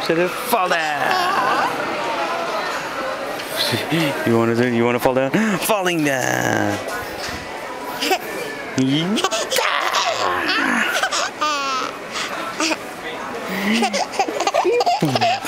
Fall down. You want to? You want to fall down? Falling down.